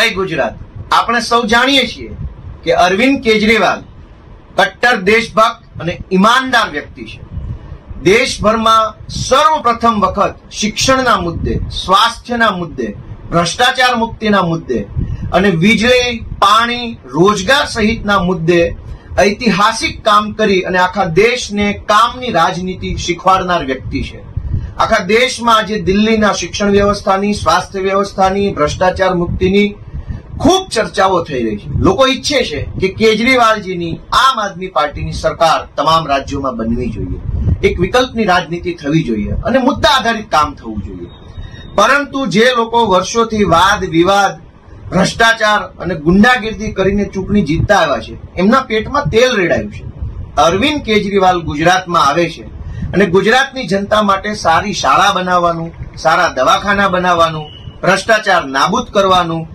જય ગુજરાત. આપણે સૌ જાણીએ છીએ કે અરવિંદ કેજરીવાલ કટ્ટર દેશભક્ત અને ઈમાનદાર વ્યક્તિ છે. દેશભરમાં સર્વપ્રથમ વખત શિક્ષણના મુદ્દે, સ્વાસ્થ્યના મુદ્દે, ભ્રષ્ટાચાર મુક્તિના મુદ્દે અને વીજળી, પાણી, રોજગાર સહિતના મુદ્દે ઐતિહાસિક કામ કરી અને આખા દેશને કામની રાજનીતિ શીખવાડનાર વ્યક્તિ છે. આખા દેશમાં આજે દિલ્હીના શિક્ષણ વ્યવસ્થાની, સ્વાસ્થ્ય વ્યવસ્થાની, ભ્રષ્ટાચાર મુક્તિની ખૂબ ચર્ચાઓ થઈ રહી છે. લોકો ઈચ્છે છે કે કેજરીવાલજીની આમ આદમી પાર્ટીની સરકાર તમામ રાજ્યોમાં બનવી જોઈએ. એક વિકલ્પની રાજનીતિ થવી જોઈએ અને મુદ્દા આધારિત કામ થવું જોઈએ. પરંતુ જે લોકો વર્ષોથી વાદ, વિવાદ, ભ્રષ્ટાચાર અને ગુંડાગીર્દી કરીને ચૂંટણી જીતતા આવ્યા છે, એમના પેટમાં તેલ રેડાયું છે. અરવિંદ કેજરીવાલ ગુજરાતમાં આવે છે અને ગુજરાતની જનતા માટે સારી શાળા બનાવવાનું, સારા દવાખાના બનાવવાનું, ભ્રષ્ટાચાર નાબૂદ કરવાનું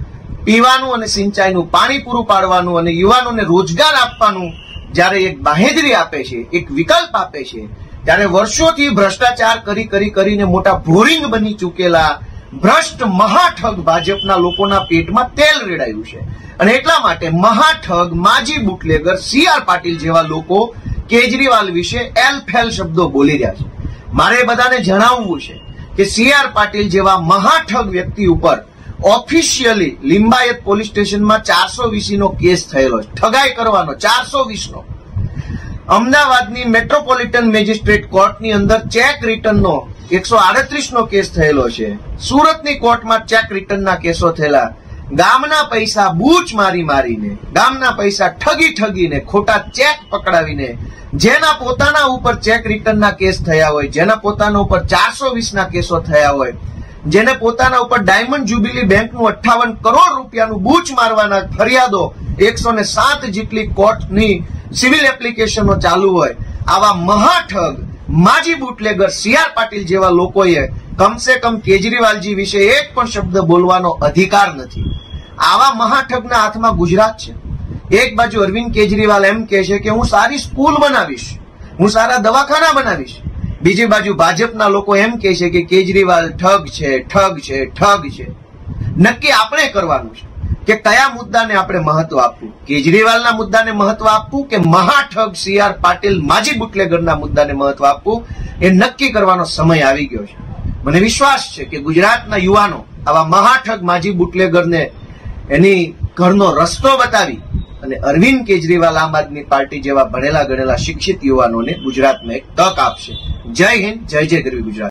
પીવાનું અને સિંચાઈનું, પાણી પૂરું પાડવાનું અને યુવાનોને રોજગાર આપવાનું જ્યારે એક બાહેધરી આપે છે, એક વિકલ્પ આપે છે, ત્યારે વર્ષોથી ભ્રષ્ટાચાર કરી કરી, કરીને મોટા ભોરિંગ બની ચૂકેલા ભ્રષ્ટ મહાઠગ ભાજપના લોકોના પેટમાં તેલ રેડાયું છે. અને એટલા માટે મહાઠગ માજી બુટલેગર સી આર પાટીલ જેવા લોકો કેજરીવાલ વિશે એલ ફેલ શબ્દો બોલી રહ્યા છે. મારે બધાને જણાવવું છે કે સી આર પાટીલ જેવા મહાઠગ વ્યક્તિ ઉપર ઓફિશિયલી લિંબાયત પોલીસ સ્ટેશનમાં ચારસો વીસી નો કેસ થયેલો ઠગાઈ કરવાનો, ચારસો વીસ નો અમદાવાદની મેટ્રોપોલિટન મેજિસ્ટ્રેટ કોર્ટની અંદર ચેક રિટર્નનો એકસો આડત્રીસ નો કેસ થયેલો છે. સુરતની કોર્ટમાં ચેક રિટર્નના કેસો થયેલા. ગામના પૈસા બૂચ મારી મારીને, ગામના પૈસા ઠગી ઠગીને, ખોટા ચેક પકડાવીને, જેના પોતાના ઉપર ચેક રિટર્નના કેસ થયા હોય, જેના પોતાના ઉપર ચારસો વીસના કેસો થયા હોય જેને પોતાના ઉપર ડાયમંડ જ્યુબિલી બેંકનું અઠ્ઠાવન કરોડ રૂપિયાનું બૂચ મારવાના ફરિયાદો એકસો ને સાત જેટલી કોર્ટની સિવિલ એપ્લિકેશનો ચાલુ હોય. આવા મહાઠગ, માજી બુટલેગર સીઆર પાટીલ જેવા લોકોએ કમસે કમ કેજરીવાલજી વિશે એક પણ શબ્દ બોલવાનો અધિકાર નથી. આવા મહાઠગના હાથમાં ગુજરાત છે. એક બાજુ અરવિંદ કેજરીવાલ એમ કહે છે કે હું સારી સ્કૂલ બનાવીશ. હું સારા દવાખાના બનાવીશ. બીજી બાજુ ભાજપના લોકો એમ કહે છે કે કેજરીવાલ ઠગ છે ઠગ છે ઠગ છે. નક્કી આપણે કરવાનું છે કે કયા મુદ્દાને આપણે મહત્વ આપવું? કેજરીવાલના મુદ્દાને મહત્વ આપવું કે મહાઠગ સી આર પાટીલ માજી બુટલેગરના મુદ્દાને મહત્વ આપવું? એ નક્કી કરવાનો સમય આવી ગયો છે. મને વિશ્વાસ છે કે ગુજરાતના યુવાનો આવા મહાઠગ માજી બુટલેગરને એની ઘરનો રસ્તો બતાવી અને અરવિંદ કેજરીવાલ આમ આદમી પાર્ટી જેવા ભણેલા ગણેલા શિક્ષિત યુવાનોને ગુજરાતમાં એક તક આપશે. જય હિન્દ, જય જય ગરવી ગુજરાત.